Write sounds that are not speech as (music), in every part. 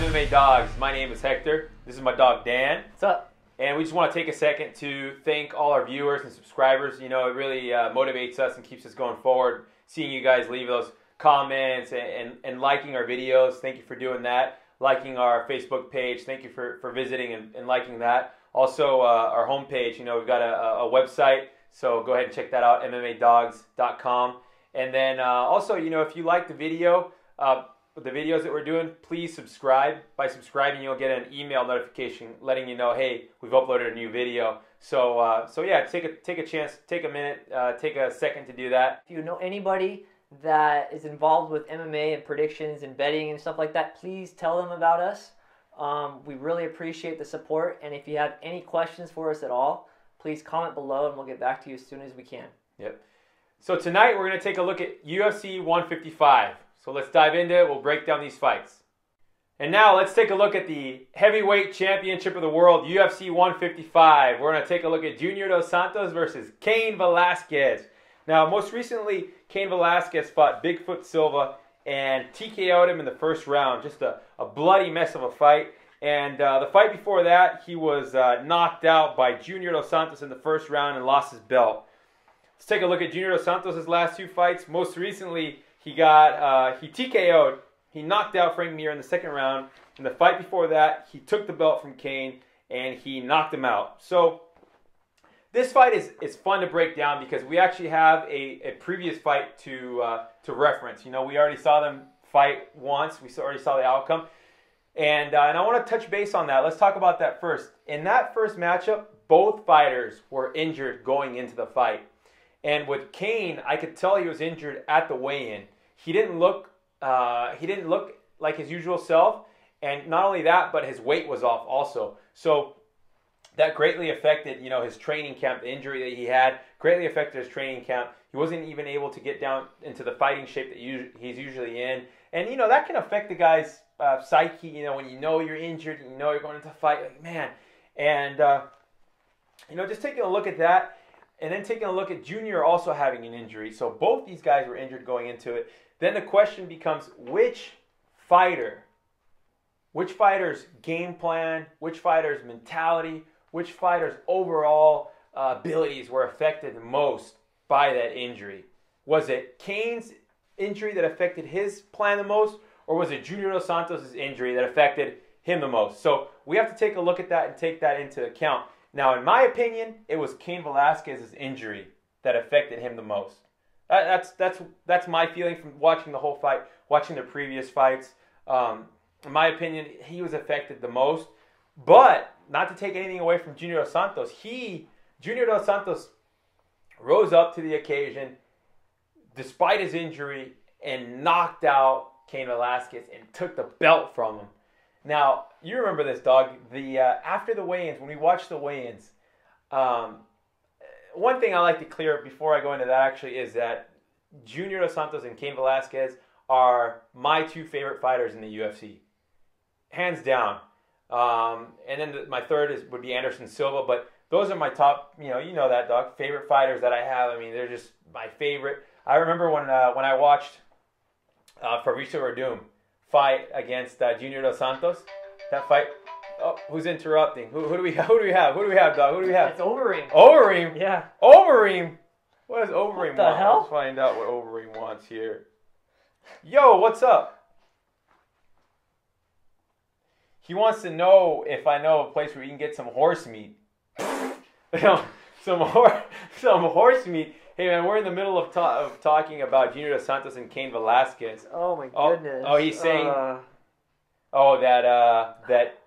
MMA Dawgs. My name is Hector. This is my dog Dan. What's up? And we just want to take a second to thank all our viewers and subscribers. You know, it really uh, motivates us and keeps us going forward. Seeing you guys leave those comments and, and, and liking our videos. Thank you for doing that. Liking our Facebook page. Thank you for, for visiting and, and liking that. Also, uh, our homepage. You know, we've got a, a website. So go ahead and check that out, MMAdawgs.com. And then uh, also, you know, if you like the video, uh, the videos that we're doing, please subscribe. By subscribing, you'll get an email notification letting you know, hey, we've uploaded a new video. So, uh, so yeah, take a take a chance, take a minute, uh, take a second to do that. If you know anybody that is involved with MMA and predictions and betting and stuff like that, please tell them about us. Um, we really appreciate the support. And if you have any questions for us at all, please comment below and we'll get back to you as soon as we can. Yep. So tonight we're going to take a look at UFC 155. So let's dive into it. We'll break down these fights. And now let's take a look at the heavyweight championship of the world, UFC 155. We're going to take a look at Junior Dos Santos versus Cain Velasquez. Now, most recently, Cain Velasquez fought Bigfoot Silva and TKO'd him in the first round. Just a, a bloody mess of a fight. And uh, the fight before that, he was uh, knocked out by Junior Dos Santos in the first round and lost his belt. Let's take a look at Junior Dos Santos' last two fights. Most recently, he got uh, he TKO'd. He knocked out Frank Mir in the second round. In the fight before that, he took the belt from Cain and he knocked him out. So this fight is, is fun to break down because we actually have a, a previous fight to uh, to reference. You know, we already saw them fight once. We already saw the outcome, and uh, and I want to touch base on that. Let's talk about that first. In that first matchup, both fighters were injured going into the fight. And with Cain, I could tell he was injured at the weigh-in. He didn't look uh, he didn't look like his usual self, and not only that, but his weight was off also. So that greatly affected you know his training camp. The injury that he had greatly affected his training camp. He wasn't even able to get down into the fighting shape that he's usually in, and you know that can affect the guy's uh, psyche. You know when you know you're injured you know you're going into fight, like man, and uh, you know just taking a look at that and then taking a look at Junior also having an injury. So both these guys were injured going into it. Then the question becomes which fighter, which fighter's game plan, which fighter's mentality, which fighter's overall uh, abilities were affected the most by that injury? Was it Cain's injury that affected his plan the most, or was it Junior Dos Santos' injury that affected him the most? So we have to take a look at that and take that into account. Now, in my opinion, it was Cain Velasquez's injury that affected him the most. That's that's that's my feeling from watching the whole fight, watching the previous fights. Um, in my opinion, he was affected the most. But not to take anything away from Junior Dos Santos, he Junior Dos Santos rose up to the occasion despite his injury and knocked out Cain Velasquez and took the belt from him. Now, you remember this, dog. The uh, after the weigh-ins, when we watched the weigh-ins, um, one thing I like to clear up before I go into that actually is that Junior Dos Santos and Cain Velasquez are my two favorite fighters in the UFC, hands down. Um, and then the, my third is would be Anderson Silva, but those are my top. You know, you know that dog favorite fighters that I have. I mean, they're just my favorite. I remember when uh, when I watched uh, Fabricio Werdum fight against uh, Junior Dos Santos. That fight. Oh, who's interrupting? Who, who do we (laughs) who do we have? Who do we have, dog? Who do we have? It's Overeem. Overeem. Yeah. Overeem. What does Overeem What the want? hell? Let's find out what Overeem wants here. Yo, what's up? He wants to know if I know a place where you can get some horse meat. (laughs) you know, some horse, (laughs) some horse meat. Hey man, we're in the middle of, ta- of talking about Junior Dos Santos and Cain Velasquez. Oh my Oh, goodness. oh, he's saying- Uh, Oh, that uh, that.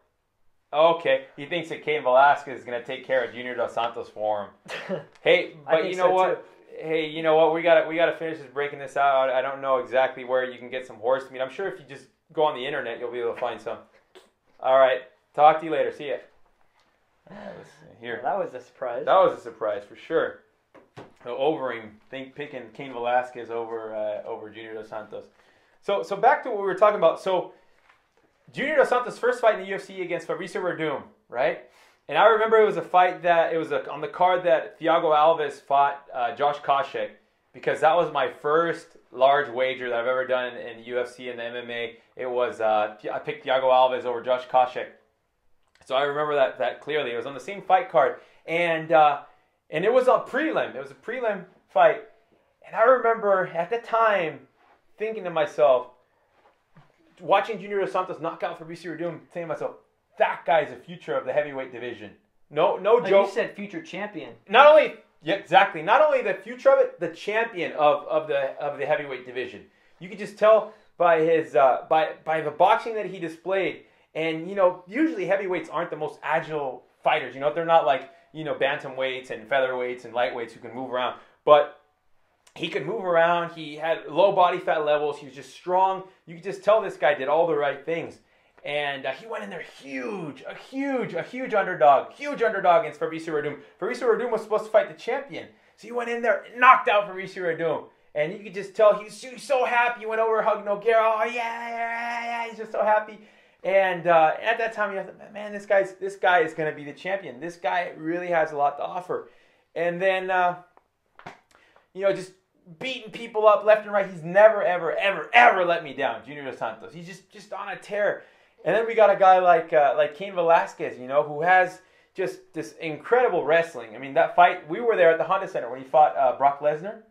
Okay, he thinks that Cain Velasquez is gonna take care of Junior Dos Santos for him. (laughs) Hey, but you know so, what? Hey, you know what? We got to we got to finish this breaking this out. I don't know exactly where you can get some horse meat. I'm sure if you just go on the internet, you'll be able to find some. All right. Talk to you later. See ya. (sighs) Here. that was a surprise. That was a surprise for sure. So Overeem, think picking Cain Velasquez over uh, over Junior Dos Santos. So so back to what we were talking about. So Junior Dos Santos' first fight in the UFC against Fabricio Werdum, right? And I remember it was a fight that it was a, on the card that Thiago Alves fought uh, Josh Koscheck. because that was my first large wager that I've ever done in, in UFC and the MMA. It was uh, I picked Thiago Alves over Josh Koscheck. So I remember that that clearly. It was on the same fight card, and uh, and it was a prelim. It was a prelim fight, and I remember at the time thinking to myself, watching Junior Dos Santos knock out Fabricio Werdum, saying to myself, that guy's the future of the heavyweight division. No, no Like joke. you said, future champion. Not only, yeah, exactly. Not only the future of it, the champion of, of the of the heavyweight division. You could just tell by his uh, by by the boxing that he displayed. And you know, usually heavyweights aren't the most agile fighters. You know, they're not like you know bantamweights and featherweights and lightweights who can move around. But he could move around. He had low body fat levels. He was just strong. You could just tell this guy did all the right things. And uh, he went in there huge, a huge, a huge underdog, huge underdog against Fabricio Werdum. Fabricio Werdum was supposed to fight the champion, so he went in there, knocked out Fabricio Werdum, and you could just tell he was, so happy. He went over, hugged Nogueira. Oh yeah, yeah, yeah. He's just so happy. And uh, at that time, you thought, man, this guy's this guy is going to be the champion. This guy really has a lot to offer. And then, uh, you know, just beating people up left and right. He's never, ever, ever, ever let me down, Junior Dos Santos. He's just just on a tear. And then we got a guy like uh, like Cain Velasquez, you know, who has just this incredible wrestling. I mean, that fight we were there at the Honda Center when he fought uh, Brock Lesnar.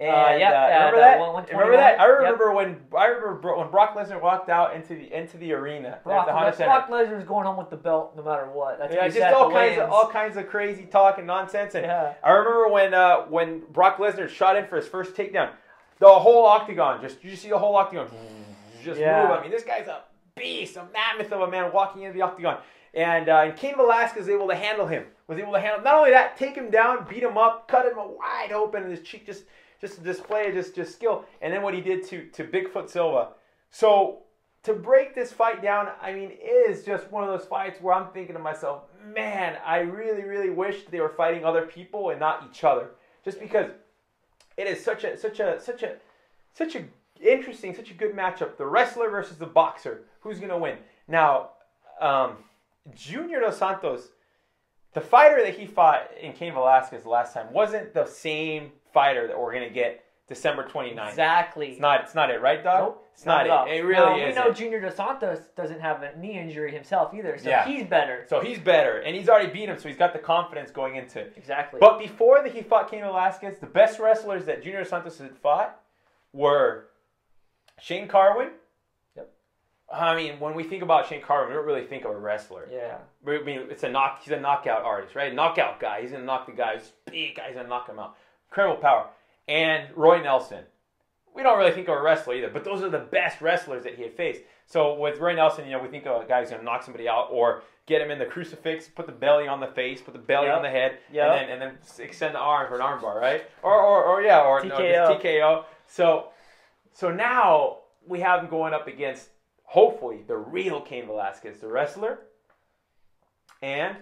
And, yep, uh, uh, remember that? 121? Remember that? I Yep. remember when I remember Bro- when Brock Lesnar walked out into the into the arena Brock, the Honda Brock Lesnar's going home with the belt no matter what. That's Yeah, just all kinds of all kinds of crazy talk and nonsense. And Yeah. I remember when uh, when Brock Lesnar shot in for his first takedown, the whole octagon just you see the whole octagon just Yeah. move. I mean, this guy's a beast, a mammoth of a man walking into the octagon. And uh, and Cain Velasquez was able to handle him. Was able to handle not only that, take him down, beat him up, cut him wide open, and his cheek just just a display of just just skill. And then what he did to to Bigfoot Silva. So to break this fight down, I mean, is just one of those fights where I'm thinking to myself, man, I really, really wish they were fighting other people and not each other. Just because it is such a such a such a such a interesting, such a good matchup. The wrestler versus the boxer. Who's gonna win? Now, um, Junior Dos Santos, the fighter that he fought in Cain Velasquez last time wasn't the same fighter that we're gonna get December 29th. Exactly. It's not. It's not it, right, dog? Nope. It's not, all. it. It really is. We know Junior Dos Santos doesn't have a knee injury himself either, so Yeah. he's better. So he's better, and he's already beat him, so he's got the confidence going into it. Exactly. But before that, he fought Cain Velasquez. The best wrestlers that Junior Dos Santos had fought were Shane Carwin. Yep. I mean, when we think about Shane Carwin, we don't really think of a wrestler. yeah. I mean, it's a knock. He's a knockout artist, right? Knockout guy. He's gonna knock the guy. He's big guy. He's gonna knock him out. Incredible power. And Roy Nelson. We don't really think of a wrestler either, but those are the best wrestlers that he had faced. So with Roy Nelson, you know, we think of a guy who's gonna knock somebody out or get him in the crucifix, put the belly on the face, put the belly Yep. on the head, Yep. and then and then extend the arm for an armbar, right? Or or, or yeah, or no, TKO. just TKO. So so now we have him going up against hopefully the real Cain Velasquez, the wrestler, and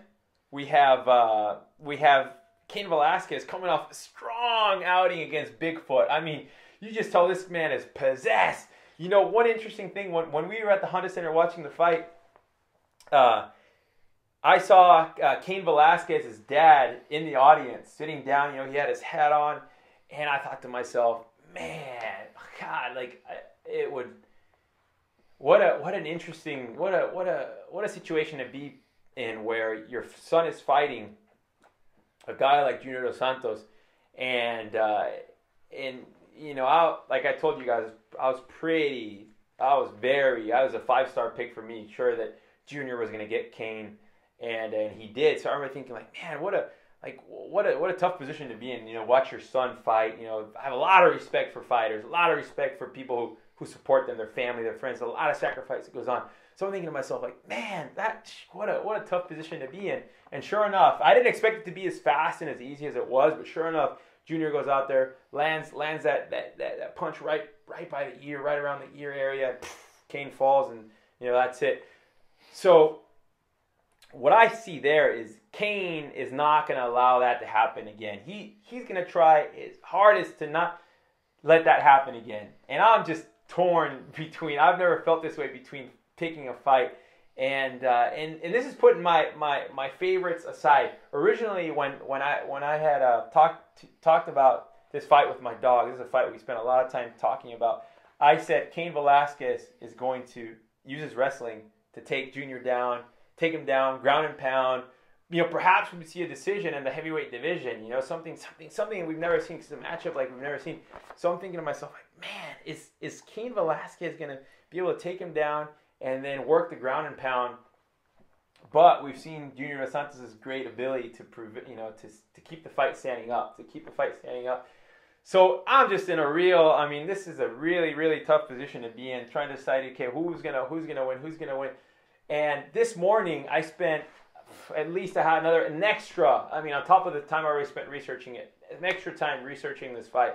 we have uh, we have Cain Velasquez coming off a strong outing against Bigfoot. I mean, you just tell this man is possessed. You know, one interesting thing when when we were at the Honda Center watching the fight, uh, I saw uh, Cain Velasquez's dad in the audience sitting down. You know, he had his hat on, and I thought to myself, man, God, like it would. What a what an interesting what a what a what a situation to be in where your son is fighting a guy like Junior Dos Santos, and uh, and you know I like I told you guys I was pretty I was very I was a five star pick for me sure that Junior was gonna get Cain and and he did. So I remember thinking like man what a like what a what a tough position to be in you know watch your son fight you know I have a lot of respect for fighters a lot of respect for people who who support them their family their friends a lot of sacrifice that goes on so I'm thinking to myself, like, man, that what a what a tough position to be in. And sure enough, I didn't expect it to be as fast and as easy as it was, but sure enough, Junior goes out there, lands lands that that, that, that punch right right by the ear, right around the ear area. Cain falls, and you know that's it. So what I see there is Cain is not going to allow that to happen again. He he's going to try his hardest to not let that happen again. And I'm just torn (laughs) between. I've never felt this way between picking a fight. And, uh, and and this is putting my, my, my favorites aside. Originally, when, when I when I had uh, talked talked about this fight with my dog. This is a fight we spent a lot of time talking about. I said Cain Velasquez is going to use his wrestling to take Junior down, take him down, ground and pound. You know, perhaps we see a decision in the heavyweight division. You know, something, something, something we've never seen. It's a matchup like we've never seen. So I'm thinking to myself, like, man, is is Cain Velasquez gonna be able to take him down and then work the ground and pound? But we've seen Junior Dos Santos' great ability to prove it, you know, to, to keep the fight standing up, to keep the fight standing up. So I'm just in a real. I mean, this is a really, really tough position to be in, trying to decide, okay, who's gonna, who's gonna win, who's gonna win. And this morning, I spent at least I had another an extra. I mean, on top of the time I already spent researching it, an extra time researching this fight.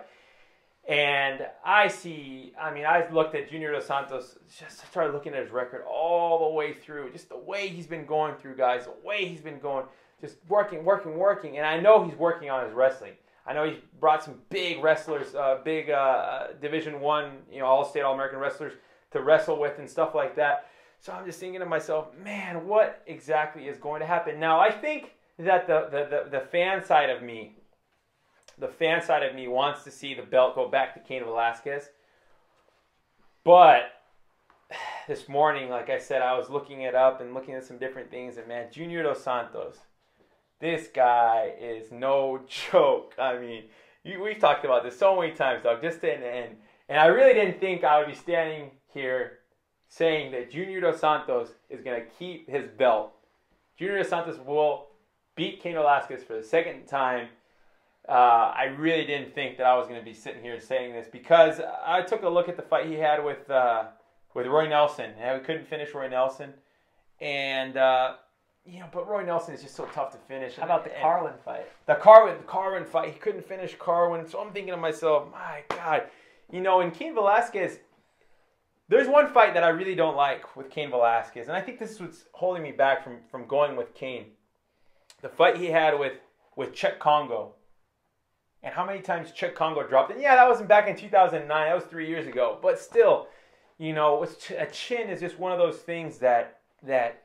And I see, I mean, I looked at Junior Dos Santos, just started looking at his record all the way through, just the way he's been going through, guys, the way he's been going, just working, working, working. And I know he's working on his wrestling. I know he's brought some big wrestlers, uh, big uh, Division One, you know, All State, All American wrestlers to wrestle with and stuff like that. So I'm just thinking to myself, man, what exactly is going to happen? Now, I think that the, the, the, the fan side of me, the fan side of me wants to see the belt go back to of Velasquez. But (sighs) this morning, like I said, I was looking it up and looking at some different things, and man, Junior Dos Santos, this guy is no (laughs) joke. I mean, we've talked about this so many times, dog. Just in and and I really didn't think I would be standing here saying that Junior Dos Santos is going to keep his belt. Junior Dos Santos will beat of Velasquez for the second time. Uh, I really didn't think that I was going to be sitting here saying this because I took a look at the fight he had with uh, with Roy Nelson, and we couldn't finish Roy Nelson, and uh, you know, but Roy Nelson is just so tough to finish. How about the And- Carwin fight? the Carwin, the Carwin fight, he couldn't finish Carwin. So I'm thinking to myself, my God, you know, in Cain Velasquez, there's one fight that I really don't like with Cain Velasquez, and I think this is what's holding me back from from going with Cain. The fight he had with with Cheick Kongo, and how many times Cheick Kongo dropped it. Yeah, that wasn't back in 2009. That was three years ago. But still, you know, a chin is just one of those things that that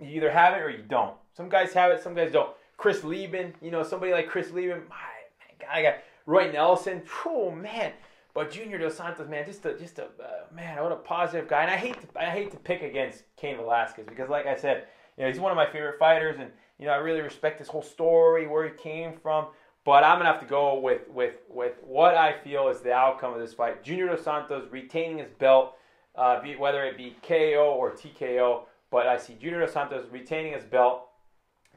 you either have it or you don't. Some guys have it, some guys don't. Chris Leben, you know, somebody like Chris Leben, my man, I got Roy Nelson. Oh man, but Junior Dos Santos, man, just a just a uh, man, what a positive guy. And I hate to I hate to pick against Cain Velasquez because, like I said, you know, he's one of my favorite fighters, and you know, I really respect his whole story, where he came from. But I'm gonna have to go with with with what I feel is the outcome of this fight. Junior Dos Santos retaining his belt, uh, be, whether it be KO or TKO. But I see Junior Dos Santos retaining his belt.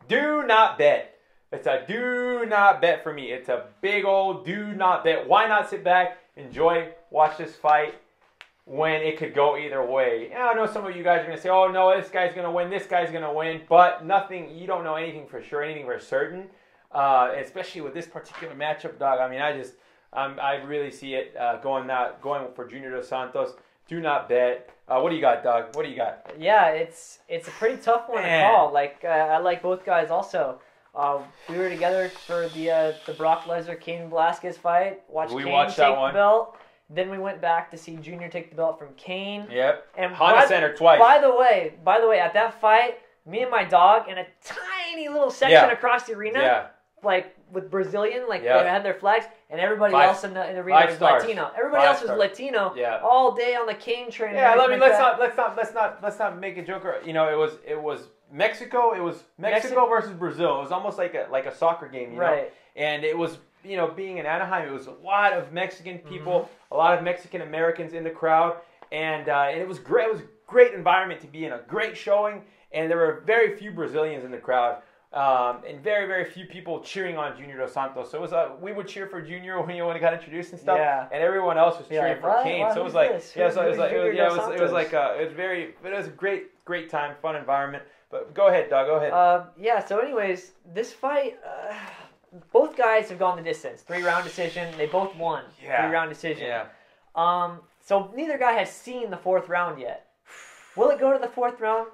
Do not bet. It's a do not bet for me. It's a big old do not bet. Why not sit back, enjoy, watch this fight when it could go either way? And I know some of you guys are going to say, oh no, this guy's going to win, this guy's going to win, but nothing, you don't know anything for sure, anything for certain. Uh, especially with this particular matchup, dog. I mean, I just, um, I really see it uh, going that going for Junior Dos Santos. Do not bet. Uh, what do you got, Doug? What do you got? Yeah, it's it's a pretty tough one Man. to call. Like uh, I like both guys also. Uh, we were together for the uh, the Brock Lesnar Cain Velasquez fight. Watched We Cain watched take that one. the belt. Then we went back to see Junior take the belt from Cain. Yep. And Honda by, Center twice. By the way, by the way, at that fight, me and my dog in a tiny little section Yeah. across the arena, yeah. Like with Brazilian, like Yeah. they had their flags, and everybody Five- else in the, in the arena five was stars. Latino. Everybody Five else was stars. Latino. Yeah. All day on the Cain train. Yeah, let me everything let's that. not let's not let's not let's not make a joker. You know, it was it was Mexico. It was Mexico Mexi- versus Brazil. It was almost like a like a soccer game, you know. Right. And it was you know being in Anaheim, it was a lot of Mexican Mm-hmm. people, a lot of Mexican Americans in the crowd, and uh, and it was great. It was a great environment to be in, a great showing, and there were very few Brazilians in the crowd. Um, and very, very few people cheering on Junior Dos Santos. So it was uh, we would cheer for Junior when (laughs) he when he got introduced and stuff, Yeah. and everyone else was cheering like, for what? Cain. What? So it was like this? yeah, so it was like it was, yeah, it was, it was like uh, it was very it was a great great time, fun environment. But go ahead, Doug. Go ahead. Uh, yeah. So, anyways, this fight, uh, both guys have gone the distance. Three round decision. They both won. Yeah. Three round decision. yeah. Um. So neither guy has seen the fourth round yet. Will it go to the fourth round?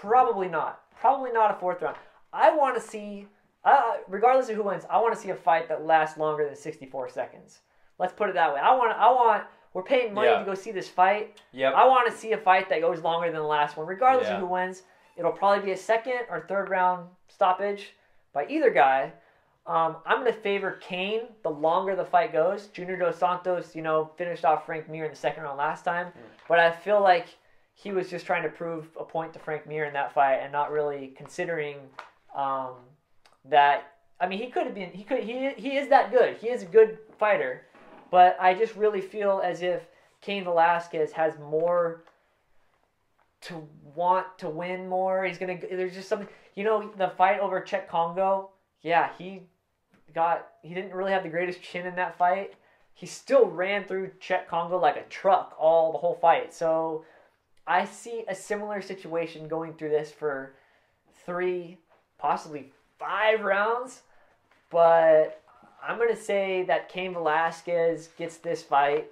Probably not. Probably not a fourth round. I want to see, uh, regardless of who wins, I want to see a fight that lasts longer than 64 seconds. Let's put it that way. I want. I want. We're paying money Yeah. to go see this fight. Yep. I want to see a fight that goes longer than the last one, regardless Yeah. of who wins. It'll probably be a second or third round stoppage by either guy. Um, I'm going to favor Cain the longer the fight goes. Junior Dos Santos, you know, finished off Frank Mir in the second round last time, but I feel like he was just trying to prove a point to Frank Mir in that fight and not really considering um, that. I mean, he could have been. He could. He he is that good. He is a good fighter, but I just really feel as if Cain Velasquez has more to want to win more. He's gonna. There's just something. You know, the fight over Cheick Kongo. Yeah, he got. He didn't really have the greatest chin in that fight. He still ran through Cheick Kongo like a truck all the whole fight. So I see a similar situation going through this for three, possibly five rounds. But I'm gonna say that Cain Velasquez gets this fight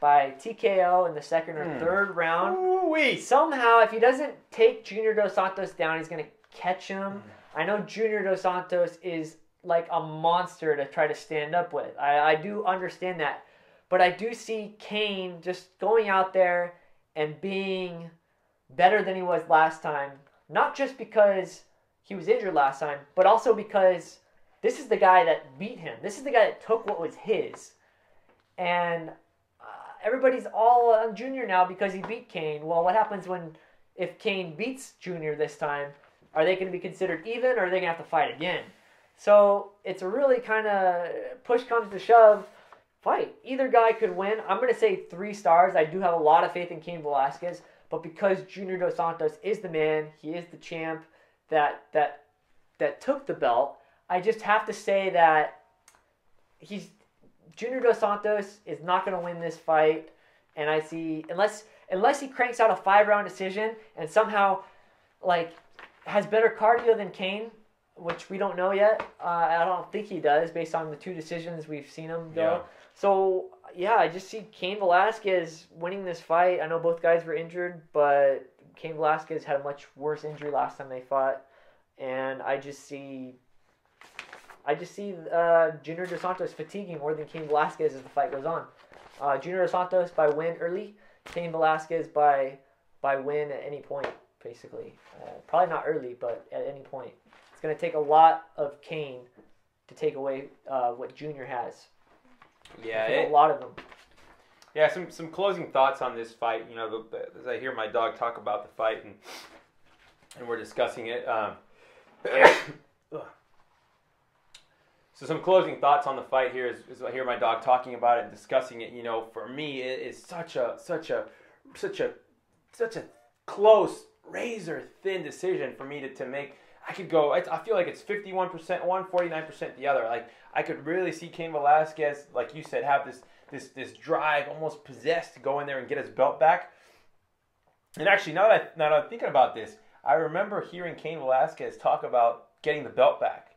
by TKO in the second or Hmm. third round. Ooh-wee. Somehow, if he doesn't take Junior Dos Santos down, he's gonna catch Hmm. him. I know Junior Dos Santos is like a monster to try to stand up with. I, I do understand that. But I do see Cain just going out there and being better than he was last time. Not just because he was injured last time, but also because this is the guy that beat him. This is the guy that took what was his. And uh, everybody's all on Junior now because he beat Cain. Well, what happens when if Cain beats Junior this time? Are they going to be considered even, or are they going to have to fight again? So it's a really kind of push comes to shove fight. Either guy could win. I'm going to say three stars. I do have a lot of faith in Cain Velasquez, but because Junior Dos Santos is the man, he is the champ that that that took the belt. I just have to say that he's Junior Dos Santos is not going to win this fight, and I see unless unless he cranks out a five round decision and somehow like has better cardio than Cain, which we don't know yet. Uh, I don't think he does based on the two decisions we've seen him go. Yeah. So yeah, I just see Cain Velasquez winning this fight. I know both guys were injured, but Cain Velasquez had a much worse injury last time they fought, and I just see. I just see uh, Junior Dos Santos fatiguing more than Cain Velasquez as the fight goes on. Uh, Junior Dos Santos by win early, Cain Velasquez by by win at any point, basically. Uh, probably not early, but at any point. It's going to take a lot of Cain to take away uh, what Junior has. Yeah, it- a lot of them. Yeah, some some closing thoughts on this fight. You know, the, as I hear my dog talk about the fight and and we're discussing it. Um, (coughs) so some closing thoughts on the fight here is, is I hear my dog talking about it and discussing it. You know, for me, it is such a such a such a such a close razor thin decision for me to, to make. I could go. I, feel like it's fifty one percent one, 49 percent the other. Like I could really see Cain Velasquez, like you said, have this this this drive, almost possessed to go in there and get his belt back. And actually, now that I, now that I'm thinking about this, I remember hearing Cain Velasquez talk about getting the belt back.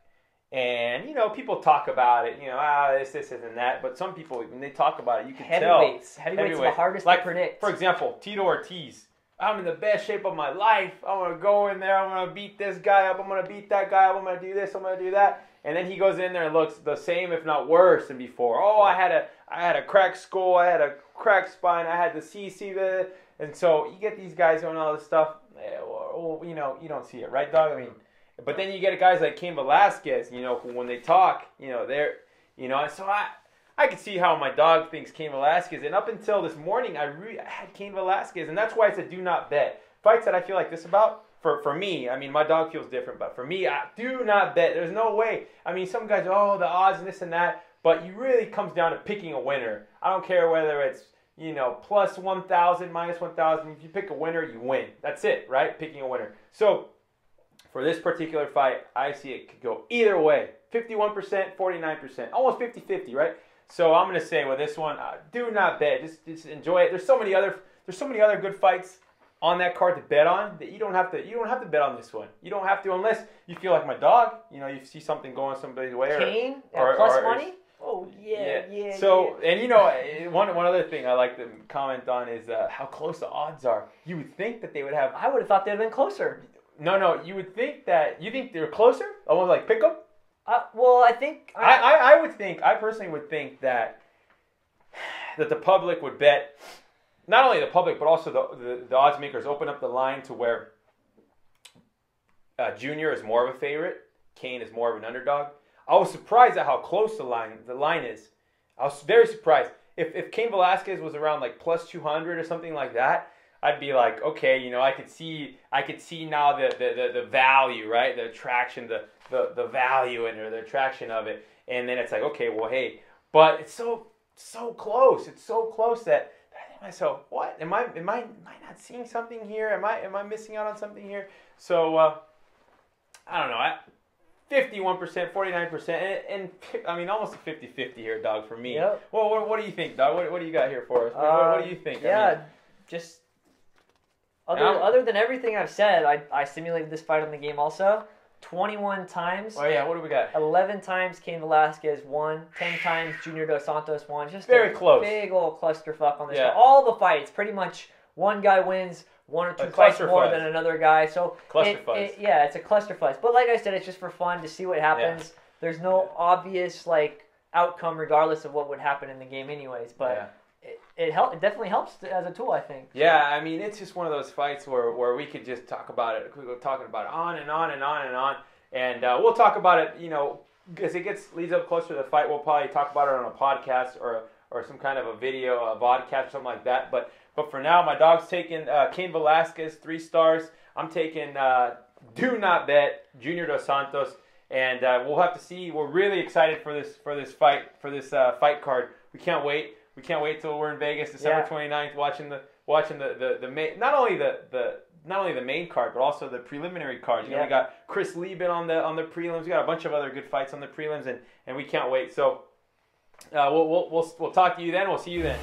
And you know, people talk about it. You know, ah, this, this, this, and that. But some people, when they talk about it, you can tell. Heavyweights. Heavyweights are the hardest Like, to predict. For example, Tito Ortiz. I'm in the best shape of my life. I'm gonna go in there. I'm gonna beat this guy up. I'm gonna beat that guy up. I'm gonna do this. I'm gonna do that. And then he goes in there and looks the same, if not worse, than before. Oh, I had a, I had a cracked skull. I had a cracked spine. I had the CC. And so you get these guys doing all this stuff. eh, Well, you know, you don't see it, right, dog? I mean, but then you get guys like Cain Velasquez. You know, who when they talk, you know, they're, you know, so I. I can see how my dog thinks Cain Velasquez, and up until this morning, I, re- I had Cain Velasquez, and that's why I said do not bet. Fights that I feel like this about, for, for me, I mean, my dog feels different, but for me, I do not bet. There's no way. I mean, some guys, oh, the odds and this and that, but you really comes down to picking a winner. I don't care whether it's, you know, plus 1,000, minus 1,000. If you pick a winner, you win. That's it, right? Picking a winner. So, for this particular fight, I see it could go either way 51%, 49%, almost 50 50, right? So I'm gonna say with this one, uh, do not bet. Just, just enjoy it. There's so many other there's so many other good fights on that card to bet on that you don't have to you don't have to bet on this one. You don't have to unless you feel like my dog. You know, you see something going somebody's way. Or, Cain at or- plus or- money? Oh, yeah, yeah. So yeah. and you know eh, one one other thing I like to comment on is uh, how close the odds are. You would think that they would have I would have thought they'd have been closer. no no. You would think that you think they're closer, almost like pick 'em. Uh, well, I think I, I, I would think, I personally would think that (sighs) that the public would bet, not only the public, but also the, the, the odds makers open up the line to where uh, Junior is more of a favorite, Cain is more of an underdog. I was surprised at how close the line the line is. I was very surprised. If if Cain Velasquez was around like plus two hundred or something like that, I'd be like, okay, you know, I could see I could see now the the, the, the value, right? The attraction, the, the the value in or the attraction of it. And then it's like, okay, well, hey, but it's so so close. It's so close that I what am I am I am I not seeing something here? Am I am I missing out on something here? So uh, I don't know. I, 51%, 49%, and, and I mean almost a 50 50 here, dog, for me. Yep. Well, what, what do you think, dog? What, what do you got here for us? What, what, what do you think? I Yeah, mean, just other other than everything I've said, I I simulated this fight on the game also. Twenty one times. oh, yeah, what do we got? 11 times Cain Velasquez won, 10 (sighs) times Junior Dos Santos won. Just Very a close. big old clusterfuck on this. Yeah. All the fights, pretty much one guy wins one or two fights more than another guy. So Cluster it- it- yeah, it's a cluster. But like I said, it's just for fun to see what happens. There's no obvious like outcome regardless of what would happen in the game anyways. But Yeah. It, it help it definitely helps as a tool, I think. Yeah, I mean, it's just one of those fights where, where we could just talk about it. We go talking about it on and on and on and on, and uh, we'll talk about it. You know, as it gets leads up closer to the fight, we'll probably talk about it on a podcast or or some kind of a video, a vodcast, something like that. But but for now, my dog's taking uh, Cain Velasquez three stars. I'm taking uh, Do Not Bet Junior Dos Santos, and uh, we'll have to see. We're really excited for this for this fight for this uh, fight card. We can't wait. We can't wait till we're in Vegas, December Yeah. 29th, watching the watching the the, the main, not only the the not only the main card but also the preliminary cards. You know, we got Chris Leben on the on the prelims. We got a bunch of other good fights on the prelims, and and we can't wait. So uh, we'll, we'll we'll we'll talk to you then. We'll see you then.